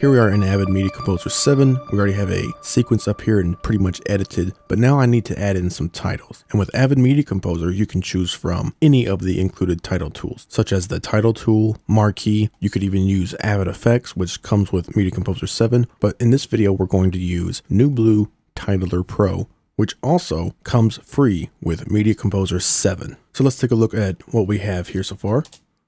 Here we are in Avid Media Composer 7. We already have a sequence up here and pretty much edited, but now I need to add in some titles. And with Avid Media Composer, you can choose from any of the included title tools, such as the title tool, marquee. You could even use Avid FX, which comes with Media Composer 7. But in this video, we're going to use NewBlue Titler Pro, which also comes free with Media Composer 7. So let's take a look at what we have here so far.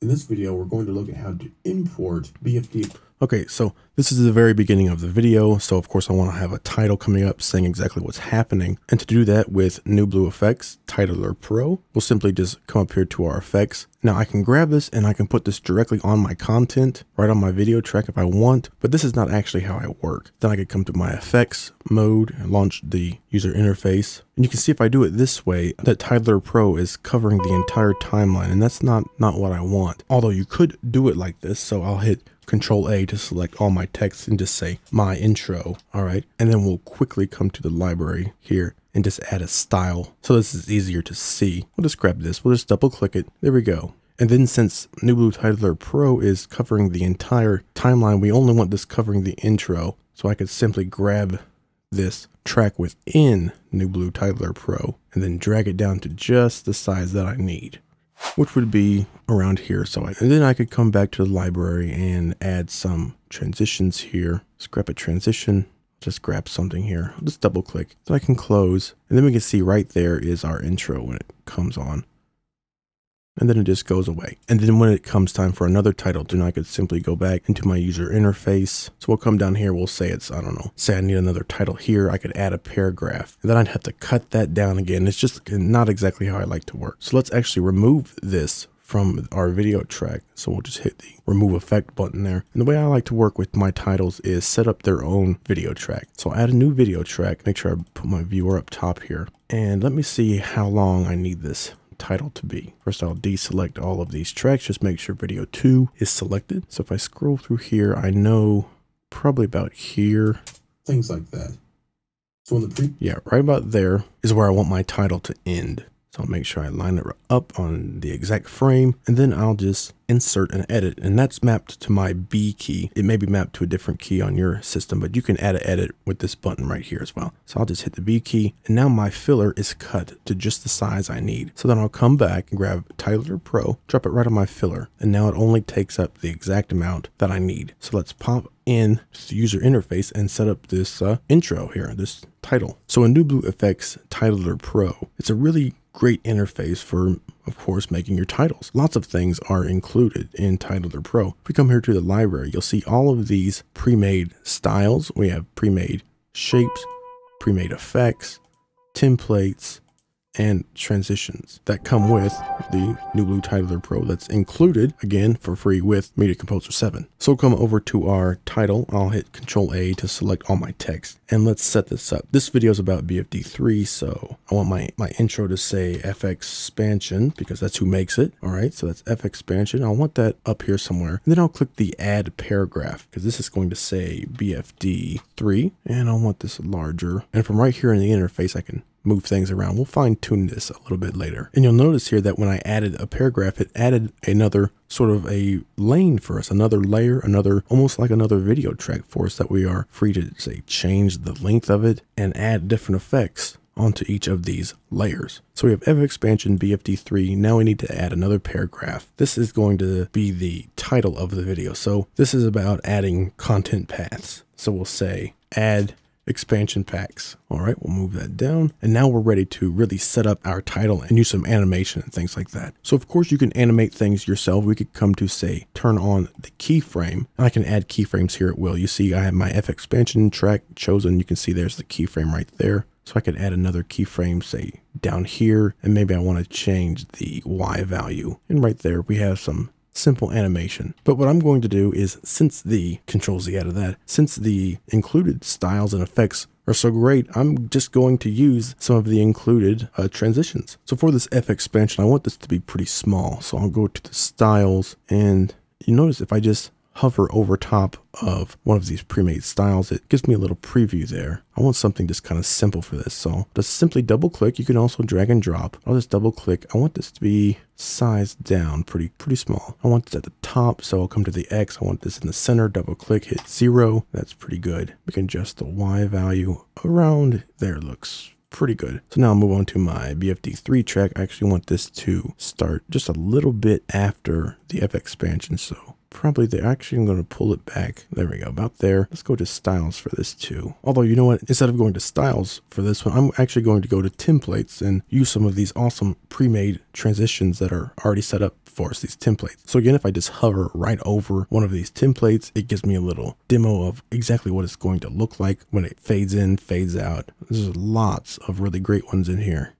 In this video, we're going to look at how to import BFD Okay, so this is the very beginning of the video, so of course I want to have a title coming up saying exactly what's happening. And to do that with NewBlue FX Titler Pro, we'll simply just come up here to our effects. Now I can grab this and I can put this directly on my content, right on my video track if I want, but this is not actually how I work. Then I could come to my effects mode and launch the user interface. And you can see if I do it this way, that Titler Pro is covering the entire timeline, and that's not, not what I want. Although you could do it like this, so I'll hit Control A to select all my text and just say my intro. All right. And then we'll quickly come to the library here and just add a style. So this is easier to see. We'll just grab this. We'll just double click it. There we go. And then since NewBlue Titler Pro is covering the entire timeline, we only want this covering the intro. So I could simply grab this track within NewBlue Titler Pro and then drag it down to just the size that I need which would be around here. So I, and then I could come back to the library and add some transitions here. Scrap a transition. Just grab something here. I'll just double click. So I can close. And then we can see right there is our intro when it comes on and then it just goes away. And then when it comes time for another title, then I could simply go back into my user interface. So we'll come down here, we'll say it's, I don't know, say I need another title here, I could add a paragraph. And then I'd have to cut that down again. It's just not exactly how I like to work. So let's actually remove this from our video track. So we'll just hit the remove effect button there. And the way I like to work with my titles is set up their own video track. So I'll add a new video track, make sure I put my viewer up top here. And let me see how long I need this title to be. First, I'll deselect all of these tracks, just make sure video two is selected. So if I scroll through here, I know probably about here. Things like that. So in the pre- Yeah, right about there is where I want my title to end. So I'll make sure I line it up on the exact frame and then I'll just insert and edit and that's mapped to my B key. It may be mapped to a different key on your system, but you can add an edit with this button right here as well. So I'll just hit the B key and now my filler is cut to just the size I need. So then I'll come back and grab Titler Pro, drop it right on my filler. And now it only takes up the exact amount that I need. So let's pop in the user interface and set up this uh, intro here, this title. So in NewBlue FX Titler Pro, it's a really great interface for, of course, making your titles. Lots of things are included in Titler Pro. If we come here to the library, you'll see all of these pre-made styles. We have pre-made shapes, pre-made effects, templates, and transitions that come with the NewBlue Titler Pro that's included again for free with Media Composer 7. So come over to our title. I'll hit Control A to select all my text and let's set this up. This video is about BFD3, so I want my, my intro to say FXpansion because that's who makes it. All right, so that's FXpansion. I want that up here somewhere. And then I'll click the add paragraph because this is going to say BFD3 and I want this larger. And from right here in the interface, I can move things around. We'll fine tune this a little bit later. And you'll notice here that when I added a paragraph, it added another sort of a lane for us, another layer, another, almost like another video track for us that we are free to say change the length of it and add different effects onto each of these layers. So we have FXpansion BFD3. Now we need to add another paragraph. This is going to be the title of the video. So this is about adding content paths. So we'll say add expansion packs. All right, we'll move that down. And now we're ready to really set up our title and use some animation and things like that. So of course you can animate things yourself. We could come to say, turn on the keyframe and I can add keyframes here at will. You see I have my FXpansion track chosen. You can see there's the keyframe right there. So I could add another keyframe, say down here, and maybe I want to change the Y value. And right there, we have some simple animation. But what I'm going to do is since the control Z out of that, since the included styles and effects are so great, I'm just going to use some of the included uh, transitions. So for this FXpansion, I want this to be pretty small. So I'll go to the styles and you notice if I just hover over top of one of these pre-made styles, it gives me a little preview there. I want something just kind of simple for this. So just simply double click. You can also drag and drop. I'll just double click. I want this to be sized down pretty, pretty small. I want this at the top. So I'll come to the X. I want this in the center, double click, hit zero. That's pretty good. We can adjust the Y value around there looks pretty good. So now I'll move on to my BFD3 track. I actually want this to start just a little bit after the FXpansion. So probably there. Actually, going to pull it back. There we go, about there. Let's go to styles for this too. Although, you know what? Instead of going to styles for this one, I'm actually going to go to templates and use some of these awesome pre-made transitions that are already set up for us, these templates. So again, if I just hover right over one of these templates, it gives me a little demo of exactly what it's going to look like when it fades in, fades out. There's lots of really great ones in here.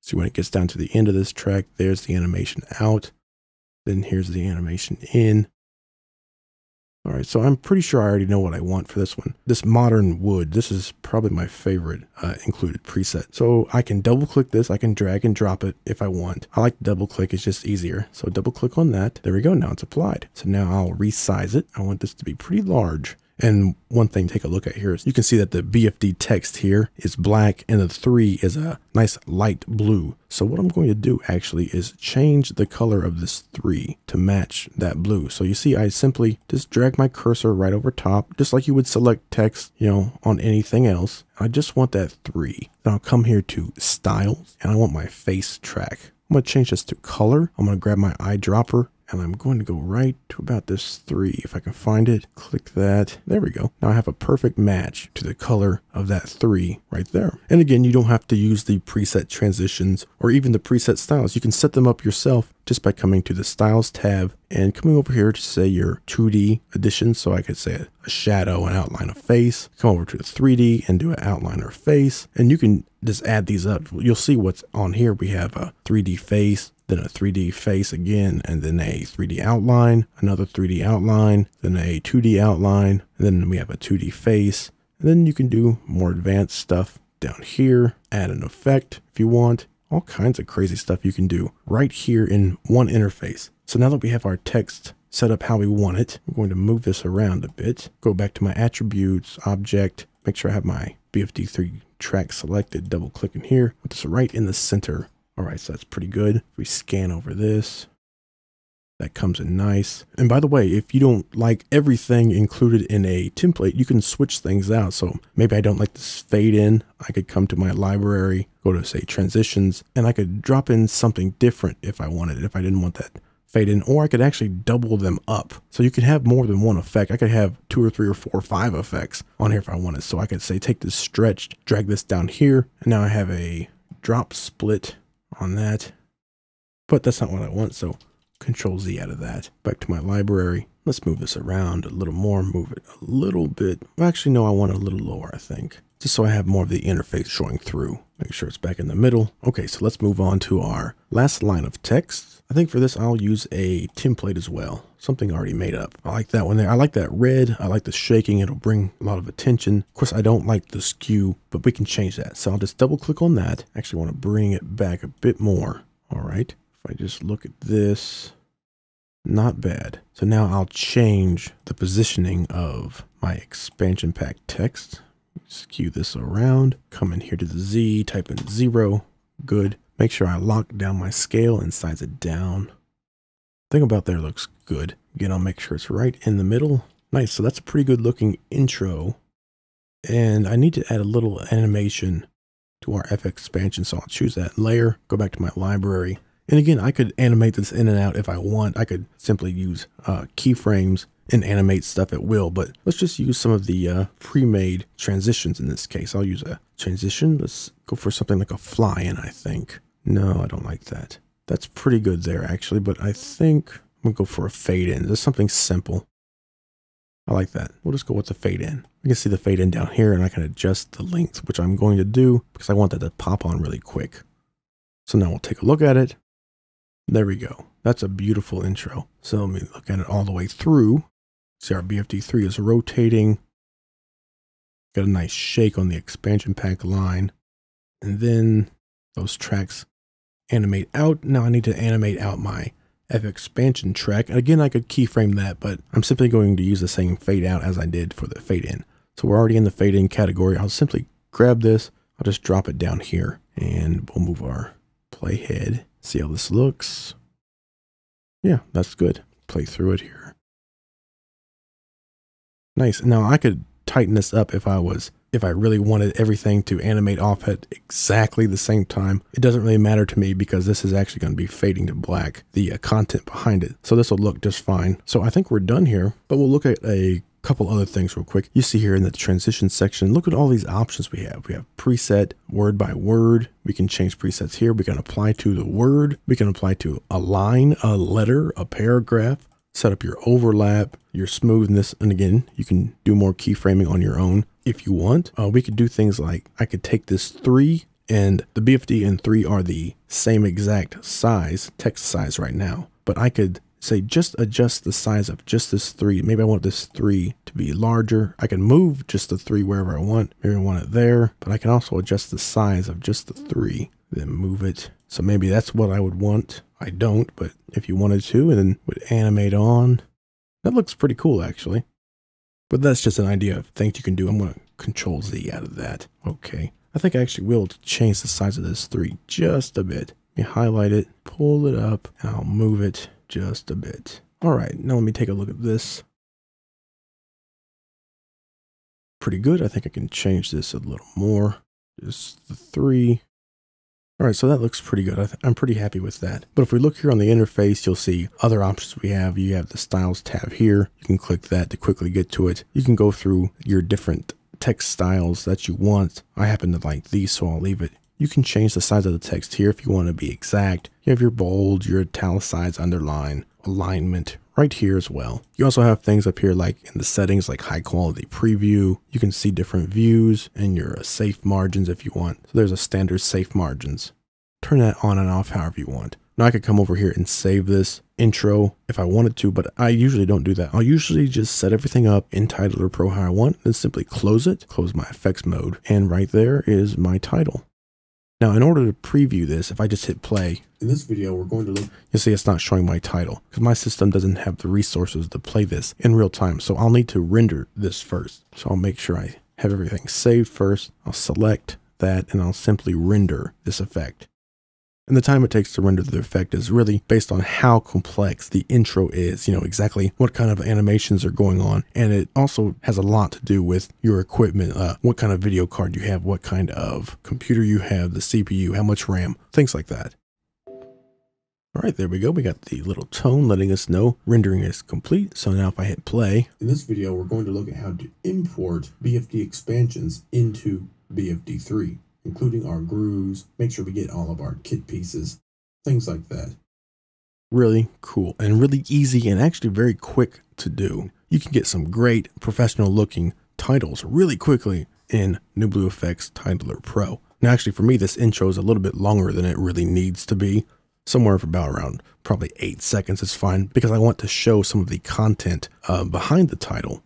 See, when it gets down to the end of this track, there's the animation out. Then here's the animation in. All right, so I'm pretty sure I already know what I want for this one. This modern wood, this is probably my favorite uh, included preset. So I can double click this, I can drag and drop it if I want. I like double click, it's just easier. So double click on that. There we go, now it's applied. So now I'll resize it. I want this to be pretty large. And one thing take a look at here is you can see that the BFD text here is black and the three is a nice light blue. So what I'm going to do actually is change the color of this three to match that blue. So you see, I simply just drag my cursor right over top, just like you would select text, you know, on anything else. I just want that three. Then I'll come here to styles and I want my face track. I'm going to change this to color. I'm going to grab my eyedropper and I'm going to go right to about this three. If I can find it, click that. There we go. Now I have a perfect match to the color of that three right there. And again, you don't have to use the preset transitions or even the preset styles. You can set them up yourself just by coming to the styles tab and coming over here to say your 2D edition. So I could say a shadow an outline of face, come over to the 3D and do an outline or face. And you can just add these up. You'll see what's on here. We have a 3D face, then a 3D face again, and then a 3D outline, another 3D outline, then a 2D outline, and then we have a 2D face. And then you can do more advanced stuff down here, add an effect if you want, all kinds of crazy stuff you can do right here in one interface. So now that we have our text set up how we want it, I'm going to move this around a bit, go back to my attributes, object, make sure I have my BFD3 track selected, double click in here, put this right in the center all right, so that's pretty good. If we scan over this, that comes in nice. And by the way, if you don't like everything included in a template, you can switch things out. So maybe I don't like this fade in. I could come to my library, go to say transitions, and I could drop in something different if I wanted, if I didn't want that fade in, or I could actually double them up. So you can have more than one effect. I could have two or three or four or five effects on here if I wanted. So I could say, take this stretched, drag this down here, and now I have a drop split on that. But that's not what I want, so Control Z out of that. Back to my library. Let's move this around a little more, move it a little bit. Actually, no, I want it a little lower, I think. Just so I have more of the interface showing through. Make sure it's back in the middle. Okay, so let's move on to our last line of text. I think for this, I'll use a template as well. Something already made up. I like that one there. I like that red. I like the shaking. It'll bring a lot of attention. Of course, I don't like the skew, but we can change that. So I'll just double click on that. Actually want to bring it back a bit more. All right. If I just look at this, not bad. So now I'll change the positioning of my expansion pack text. Skew this around, come in here to the Z, type in zero, good. Make sure I lock down my scale and size it down. Thing about there looks good. Again, I'll make sure it's right in the middle. Nice, so that's a pretty good looking intro. And I need to add a little animation to our FXpansion, so I'll choose that layer, go back to my library. And again, I could animate this in and out if I want. I could simply use uh, keyframes and animate stuff at will, but let's just use some of the uh, pre-made transitions in this case. I'll use a transition. Let's go for something like a fly in, I think. No, I don't like that. That's pretty good there, actually, but I think I'm going to go for a fade in. Just something simple. I like that. We'll just go with the fade in. I can see the fade in down here, and I can adjust the length, which I'm going to do because I want that to pop on really quick. So now we'll take a look at it. There we go. That's a beautiful intro. So let me look at it all the way through. See our BFD3 is rotating. Got a nice shake on the expansion pack line. And then those tracks animate out. Now I need to animate out my FXpansion track. Again, I could keyframe that, but I'm simply going to use the same fade out as I did for the fade in. So we're already in the fade in category. I'll simply grab this. I'll just drop it down here and we'll move our playhead. See how this looks. Yeah, that's good. Play through it here. Nice. Now I could tighten this up if I was if I really wanted everything to animate off at exactly the same time, it doesn't really matter to me because this is actually going to be fading to black, the uh, content behind it. So this will look just fine. So I think we're done here, but we'll look at a couple other things real quick. You see here in the transition section, look at all these options we have. We have preset, word by word. We can change presets here. We can apply to the word. We can apply to a line, a letter, a paragraph, set up your overlap, your smoothness. And again, you can do more keyframing on your own if you want. Uh, we could do things like I could take this three and the BFD and three are the same exact size, text size right now. But I could say just adjust the size of just this three. Maybe I want this three to be larger. I can move just the three wherever I want. Maybe I want it there, but I can also adjust the size of just the three, then move it. So maybe that's what I would want. I don't, but if you wanted to, and then would animate on, that looks pretty cool actually. But that's just an idea of things you can do. I'm going to control Z out of that. Okay. I think I actually will change the size of this 3 just a bit. Highlight it, pull it up, and I'll move it just a bit. All right, now let me take a look at this. Pretty good. I think I can change this a little more. Just the 3. All right, so that looks pretty good. I am pretty happy with that. But if we look here on the interface, you'll see other options we have. You have the styles tab here. You can click that to quickly get to it. You can go through your different text styles that you want. I happen to like these, so I'll leave it. You can change the size of the text here if you want to be exact. You have your bold, your italicized, underline, alignment, right here as well. You also have things up here like in the settings like high quality preview. You can see different views and your uh, safe margins if you want. So there's a standard safe margins. Turn that on and off however you want. Now I could come over here and save this intro if I wanted to, but I usually don't do that. I'll usually just set everything up in Titler Pro how I want, then simply close it, close my effects mode, and right there is my title. Now, in order to preview this, if I just hit play, in this video, we're going to look, you'll see it's not showing my title because my system doesn't have the resources to play this in real time. So I'll need to render this first. So I'll make sure I have everything saved first. I'll select that and I'll simply render this effect. And the time it takes to render the effect is really based on how complex the intro is, you know, exactly what kind of animations are going on. And it also has a lot to do with your equipment, uh, what kind of video card you have, what kind of computer you have, the CPU, how much RAM, things like that. All right, there we go. We got the little tone letting us know rendering is complete. So now if I hit play. In this video, we're going to look at how to import BFD expansions into BFD3 including our grooves, make sure we get all of our kit pieces, things like that. Really cool and really easy and actually very quick to do. You can get some great professional looking titles really quickly in NewBlue FX Titler Pro. Now actually for me this intro is a little bit longer than it really needs to be. Somewhere for about around probably 8 seconds is fine because I want to show some of the content uh, behind the title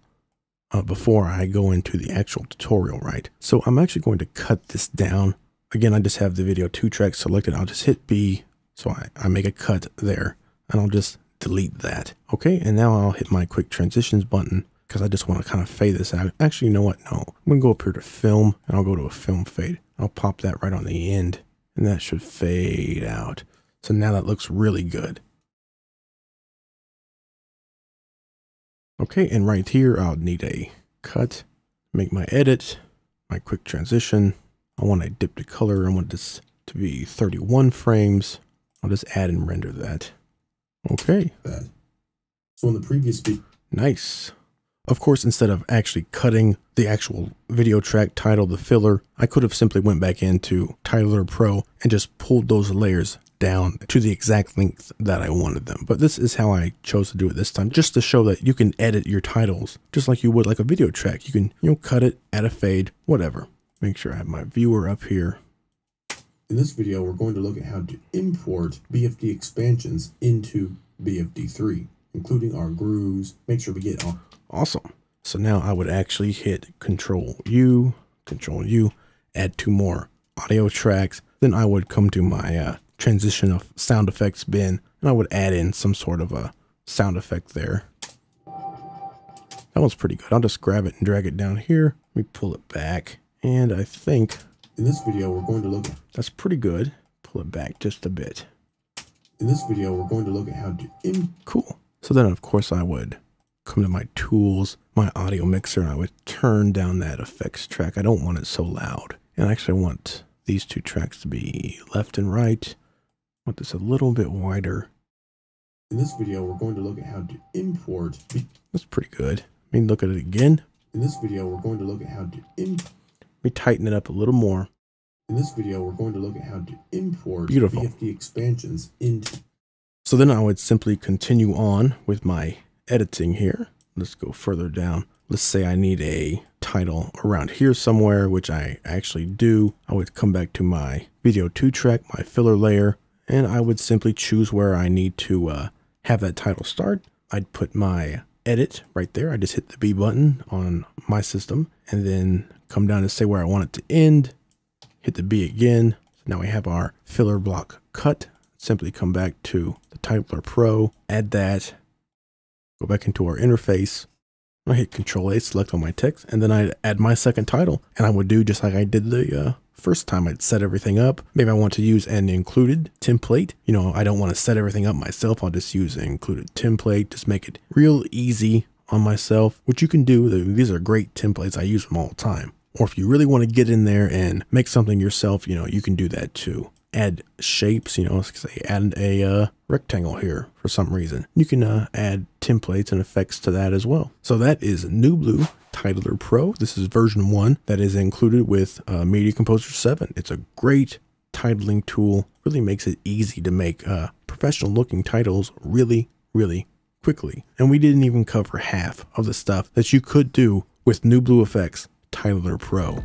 uh, before I go into the actual tutorial, right? So I'm actually going to cut this down. Again, I just have the video two tracks selected. I'll just hit B. So I, I make a cut there and I'll just delete that. Okay, and now I'll hit my quick transitions button because I just want to kind of fade this out. Actually, you know what? No, I'm going to go up here to film and I'll go to a film fade. I'll pop that right on the end and that should fade out. So now that looks really good. Okay, and right here, I'll need a cut, make my edit, my quick transition. I want to dip the color. I want this to be 31 frames. I'll just add and render that. Okay. That. So in the previous speed. Nice. Of course, instead of actually cutting the actual video track title, the filler, I could have simply went back into Titler Pro and just pulled those layers down to the exact length that I wanted them. But this is how I chose to do it this time, just to show that you can edit your titles just like you would like a video track. You can, you know, cut it, add a fade, whatever. Make sure I have my viewer up here. In this video, we're going to look at how to import BFD expansions into BFD3, including our grooves. Make sure we get all. Awesome. So now I would actually hit Control U, Control U, add two more audio tracks. Then I would come to my uh, transition of sound effects bin, and I would add in some sort of a sound effect there. That one's pretty good. I'll just grab it and drag it down here. Let me pull it back. And I think in this video, we're going to look at, that's pretty good. Pull it back just a bit. In this video, we're going to look at how to, in cool. So then of course I would come to my tools, my audio mixer, and I would turn down that effects track. I don't want it so loud. And I actually want these two tracks to be left and right. Want this a little bit wider. In this video, we're going to look at how to import. That's pretty good. I mean, look at it again. In this video, we're going to look at how to import. Let me tighten it up a little more. In this video, we're going to look at how to import Beautiful. BFD expansions into. So then I would simply continue on with my editing here. Let's go further down. Let's say I need a title around here somewhere, which I actually do. I would come back to my video 2 track, my filler layer, and I would simply choose where I need to uh, have that title start. I'd put my edit right there. I just hit the B button on my system and then come down and say where I want it to end. Hit the B again. So now we have our filler block cut. Simply come back to the Titler Pro, add that, go back into our interface. I hit Control A, select on my text, and then I'd add my second title. And I would do just like I did the uh, first time I'd set everything up. Maybe I want to use an included template. You know, I don't want to set everything up myself. I'll just use an included template. Just make it real easy on myself, which you can do. These are great templates. I use them all the time. Or if you really want to get in there and make something yourself, you know, you can do that too. Add shapes, you know, let's say add a uh, rectangle here for some reason. You can uh, add templates and effects to that as well. So that is NewBlue Titler Pro. This is version one that is included with uh, Media Composer 7. It's a great titling tool. Really makes it easy to make uh, professional looking titles really, really quickly. And we didn't even cover half of the stuff that you could do with NewBlue FX Titler Pro.